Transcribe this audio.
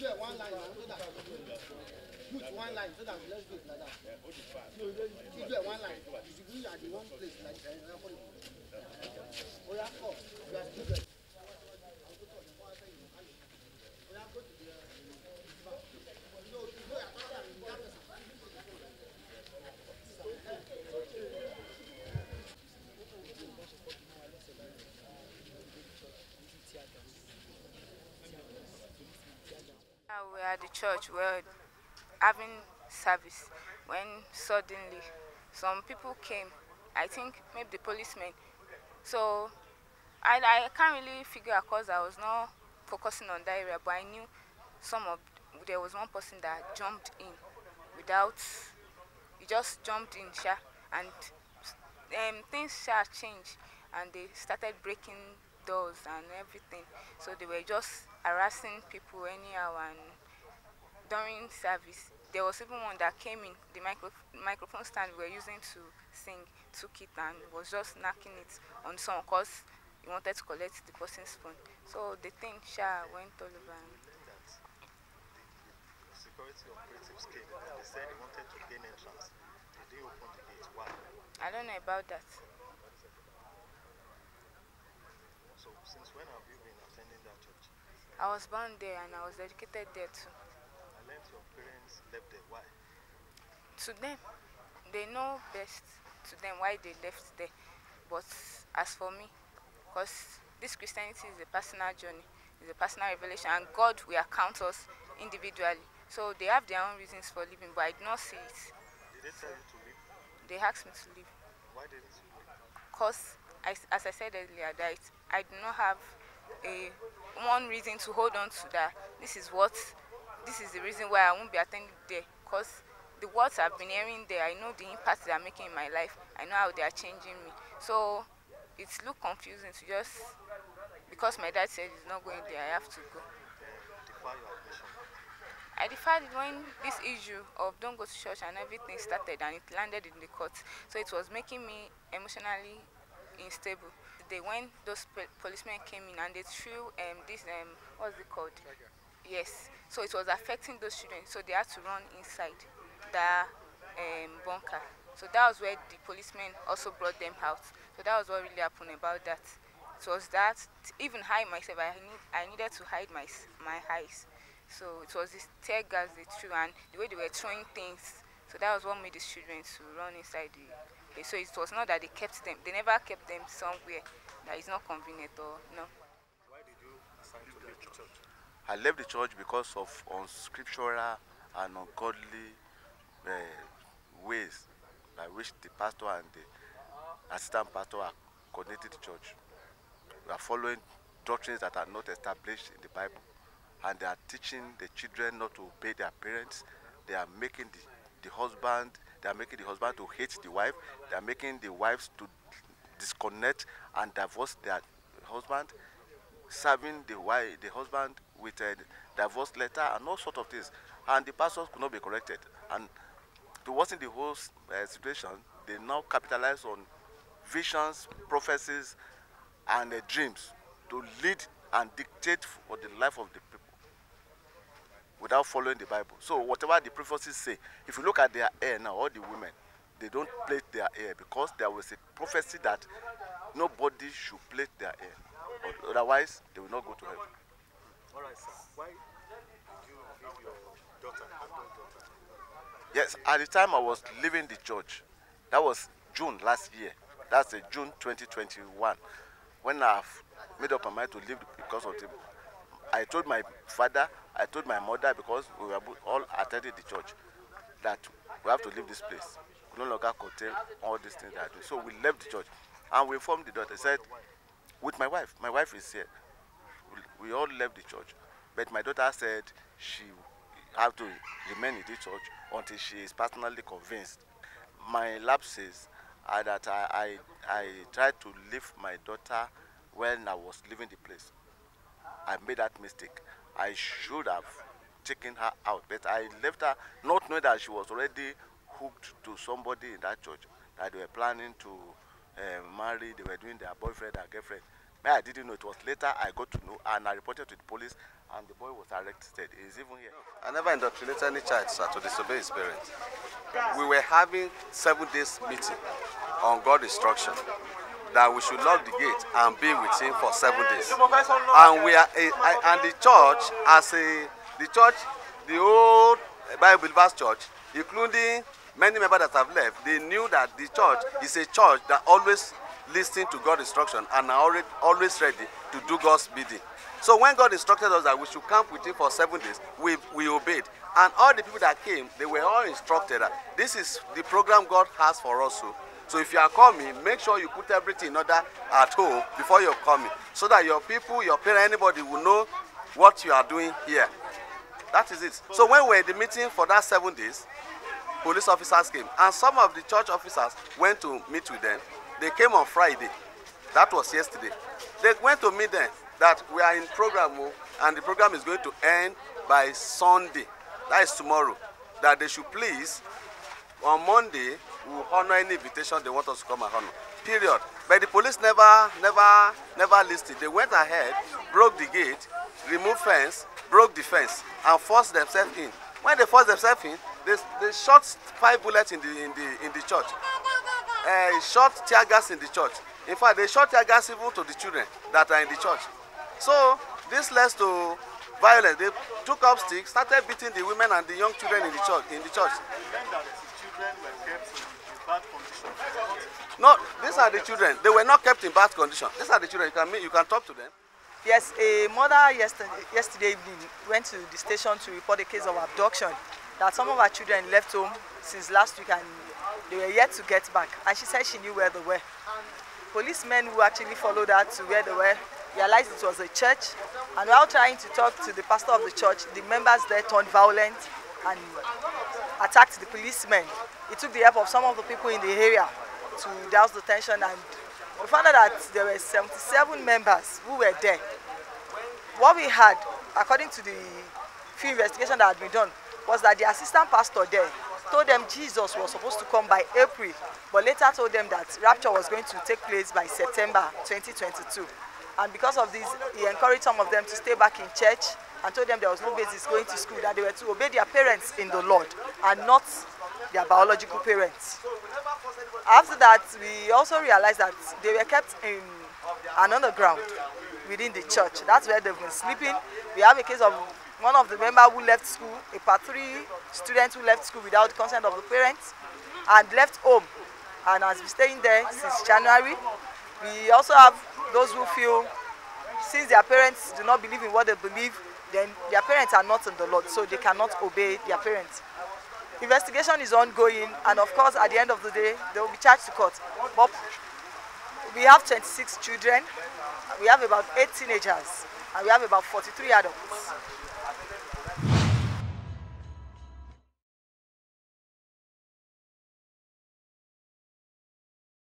there one line so that put one line so that let's do it like that. Put there one line. You at the one place like uh, Oya come, you are still there. We are at the church, we we're having service when suddenly some people came. I think maybe the policemen. So I, I can't really figure out because I was not focusing on that area, but I knew some of there was one person that jumped in without he just jumped in sha and um, things sha changed and they started breaking doors and everything so they were just harassing people anyhow and during service there was even one that came in the micro- microphone stand we were using to sing took it and was just knocking it on someone because he wanted to collect the person's phone so the thing sha went all over security operatives came and they said they wanted to gain entrance. They open the gate? Why? i don't know about that So since when have you been attending that church? i was born there and i was educated there too your parents left there. Why? to them they know best to them why they left there but as for me because this christianity is a personal journey is a personal revelation and god will account us individually so they have their own reasons for leaving, but i did not see it Did they tell you to leave? they asked me to leave Why didn't you leave? because I, as i said earlier that i do not have a one reason to hold on to that this is what this is the reason why i won't be attending there because the words i've been hearing there i know the impact they are making in my life i know how they are changing me so it's look confusing to just because my dad said he's not going there i have to go. I deferred it when this issue of don't go to church and everything started and it landed in the court. So it was making me emotionally unstable. They when those policemen came in and they threw um this um what's it called? Yes. So it was affecting those children. So they had to run inside the um bunker. So that was where the policemen also brought them out. So that was what really happened about that. It was that even I myself I need I needed to hide my my eyes. So it was this tear gas they threw and the way they were throwing things. So that was what made the children to run inside the. So it was not that they kept them. They never kept them somewhere that is not convenient or no. Why did you decide to the church? I left the church because of unscriptural and ungodly uh, ways by which the pastor and the assistant pastor are coordinating the church. We are following doctrines that are not established in the Bible, and they are teaching the children not to obey their parents. They are making the, the husband, they are making the husband to hate the wife. They are making the wives to disconnect and divorce their husband serving the wife, the husband with a divorce letter and all sort of things. And the pastors could not be corrected. And to worsen the whole uh, situation, they now capitalize on visions, prophecies, and uh, dreams to lead and dictate for the life of the people without following the Bible. So whatever the prophecies say, if you look at their hair now, all the women, they don't plait their hair because there was a prophecy that nobody should plait their hair. Otherwise, they will not go to heaven. All right, sir. Why did you leave your daughter? Yes, at the time I was leaving the church, that was June last year. That's the June 2021. When I've made up my mind to leave because of the, I told my father, I told my mother because we were all attending the church that we have to leave this place. We no longer contain all these things that I do. So we left the church and we informed the daughter. Said, with my wife, my wife is here. We, all left the church, but my daughter said she have to remain in the church until she is personally convinced. My lapses are that I, I, I tried to leave my daughter when I was leaving the place. I made that mistake. I should have taken her out, but I left her not knowing that she was already hooked to somebody in that church, that they were planning to uh, marry, they were doing their boyfriend and girlfriend I didn't know. It was later I got to know and I reported to the police and the boy was arrested. He's even here. I never indoctrinated any child sir, to disobey his parents. We were having seven days meeting on God instruction that we should lock the gate and be with him for seven days. And we are a, I- and the church as a the church, the Whole Bible Believers Church, including many members that have left, they knew that the church is a church that always listen to God's instruction and are already, always ready to do God's bidding. So when God instructed us that we should camp with him for seven days, we, we obeyed. And all the people that came, they were all instructed that this is the program God has for us. So, so if you are coming, make sure you put everything in order at home before you're coming. So that your people, your parents, anybody will know what you are doing here. That is it. So when we were in the meeting for that seven days, police officers came and some of the church officers went to meet with them they came on friday. That was yesterday. They went to meet them that we are in program and the program is going to end by sunday. That is tomorrow. That they should please on monday we will honour any invitation they want us to come and honour period. But the police never never never lis ten they went ahead broke the gate remove fence broke the fence and forced themselves in. When they force themselves in they they shot five bullets in the in the in the church uh, shot tear gas in the church. In fact they shot tear gas even to the children that are in the church. So this led to violence. They took up sticks started beating the women and the young children in the church in the church. No these are the children. They were not kept in bad condition. These are the children. You can meet you can talk to them. Yes, a mother yesterday, yesterday evening went to the station to report a case of abduction. That some of her children left home since last week and they were yet to get back. And she said she knew where they were. Policemen who actually followed her to where they were realized it was a church. And while trying to talk to the pastor of the church, the members there turned violent and attacked the policemen. It took the help of some of the people in the area to douse the tension and we found out that there were 77 members who were there. What we had, according to the few investigation that had been done, was that the assistant pastor there told them Jesus was supposed to come by April, but later told them that rapture was going to take place by September 2022. And because of this, he encouraged some of them to stay back in church and told them there was no basis going to school, that they were to obey their parents in the Lord and not their biological parents. After that, we also realized that they were kept in an underground within the church. That's where they've been sleeping. We have a case of one of the members who left school, a part three student who left school without consent of the parents and left home and has been staying there since January. We also have those who feel since their parents do not believe in what they believe, then their parents are not in the Lord, so they cannot obey their parents. Investigation is ongoing, and of course, at the end of the day, they will be charged to court. But we have 26 children, we have about 8 teenagers, and we have about 43 adults.